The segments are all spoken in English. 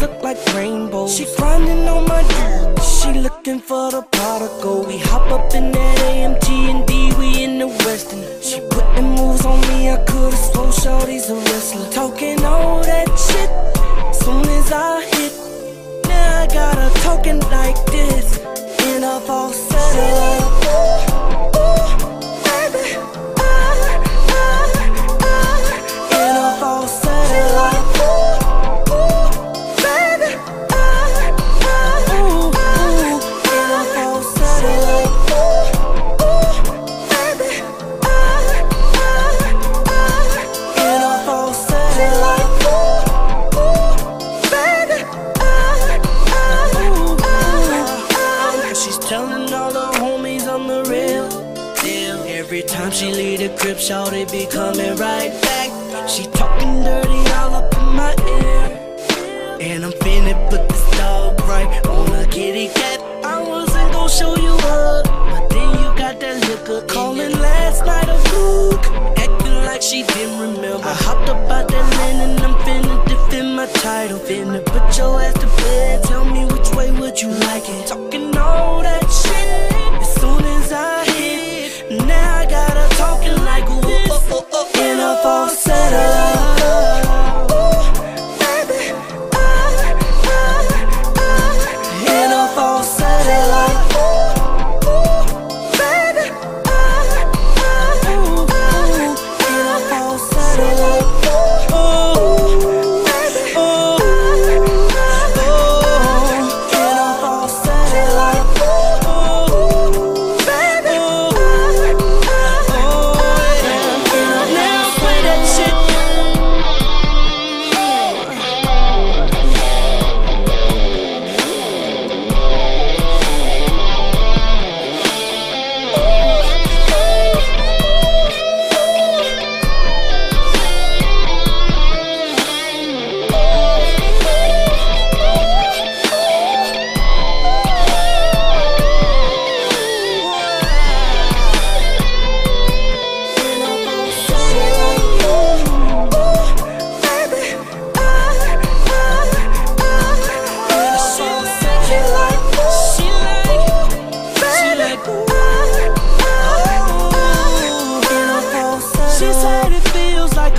look like rainbows. She grinding on my dirt, she looking for the particle. We hop up in that AMG and D, we in the Westin. She putting moves on me, I could've swore shorty's a wrestler. Talking all that shit, soon as I hit, now I got her talking like this in a falsetto. In time she leave the crib, shout it be coming right back. She talking dirty all up in my ear. And I'm finna put this dog right on a kitty cat. I wasn't gonna show you up, but then you got that liquor. Calling last night a hook, acting like she didn't remember. I hopped up out that lane and I'm finna defend my title. Finna put your ass to bed. Tell me which way would you like it? Talking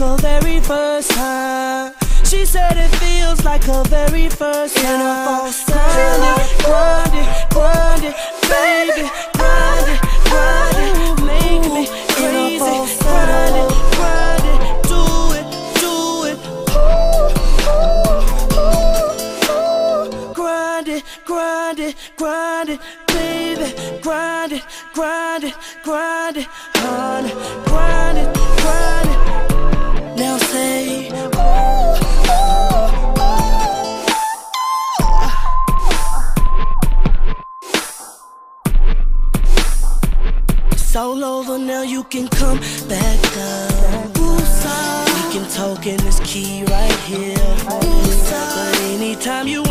a very first time. She said it feels like a very first time. Grind it, grind it, grind it, baby. Grind it, grind it, make me crazy. Grind it, grind it, do it, do it. Grind it, grind it, grind it, baby. Grind it, grind it, grind it, honey. Grind it, grind it. Now say, It's all over now, you can come back down. Woosah. We can talk in this key right here. Woosah. But anytime you